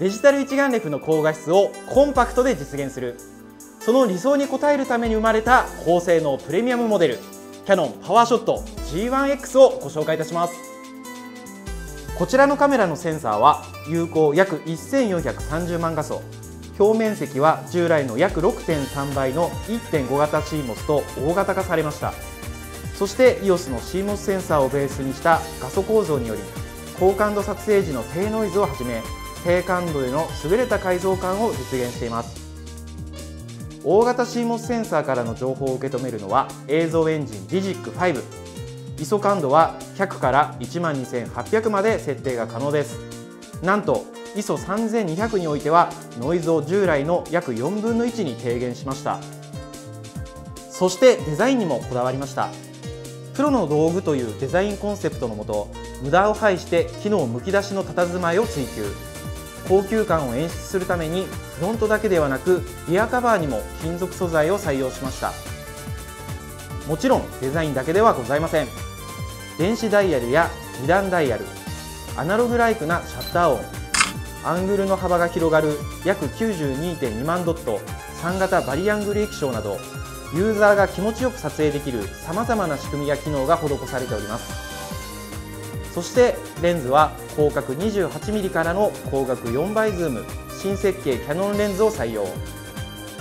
デジタル一眼レフの高画質をコンパクトで実現する。その理想に応えるために生まれた高性能プレミアムモデルキヤノンパワーショット G1X をご紹介いたします。こちらのカメラのセンサーは有効約1430万画素。表面積は従来の約6.3倍の1.5型 CMOS と大型化されました。そして EOS の CMOS センサーをベースにした画素構造により高感度撮影時の低ノイズをはじめ低感度での優れた解像感を実現しています。大型 CMOS センサーからの情報を受け止めるのは映像エンジン DIGIC5 ISO 感度は100から12800まで設定が可能です。なんと ISO3200 においてはノイズを従来の約4分の1に低減しました。そしてデザインにもこだわりました。プロの道具というデザインコンセプトのもと無駄を排して機能むき出しの佇まいを追求。高級感を演出するためにフロントだけではなくリアカバーにも金属素材を採用しました。もちろんデザインだけではございません。電子ダイヤルや2段ダイヤルアナログライクなシャッター音アングルの幅が広がる約92.2万ドット3型バリアングル液晶などユーザーが気持ちよく撮影できるさまざまな仕組みや機能が施されております。そしてレンズは広角 28mm からの広角4倍ズーム新設計キャノンレンズを採用。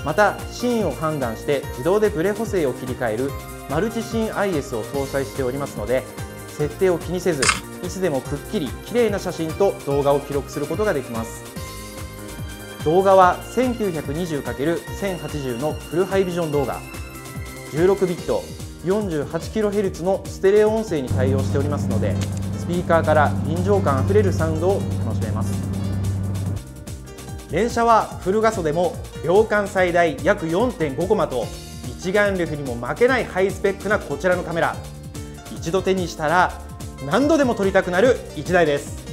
またシーンを判断して自動でブレ補正を切り替えるマルチシーン IS を搭載しておりますので設定を気にせずいつでもくっきり綺麗な写真と動画を記録することができます。動画は 1920×1080 のフルハイビジョン動画。16ビット 48kHz のステレオ音声に対応しておりますのでピーカーから臨場感あふれるサウンドを楽しめます。連写はフル画素でも秒間最大約4.5コマと一眼レフにも負けないハイスペックなこちらのカメラ。一度手にしたら何度でも撮りたくなる1台です。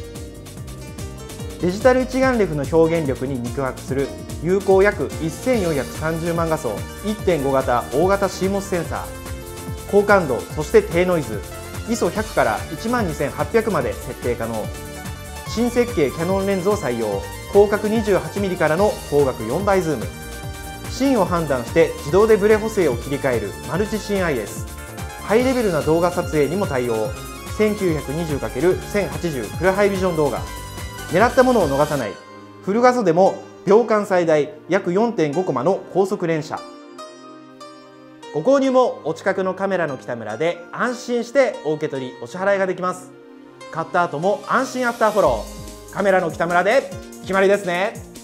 デジタル一眼レフの表現力に肉薄する有効約1430万画素1.5型大型 CMOS センサー。高感度そして低ノイズ。ISO100 から12800まで設定可能。新設計キャノンレンズを採用。広角 28mm からの光学4倍ズーム。シーンを判断して自動でブレ補正を切り替えるマルチシーン IS ハイレベルな動画撮影にも対応。1920×1080 フルハイビジョン動画。狙ったものを逃さない。フル画素でも秒間最大約4.5コマの高速連写ご購入もお近くのカメラの北村で安心してお受け取りお支払いができます。買った後も安心アフターフォロー。カメラの北村で決まりですね。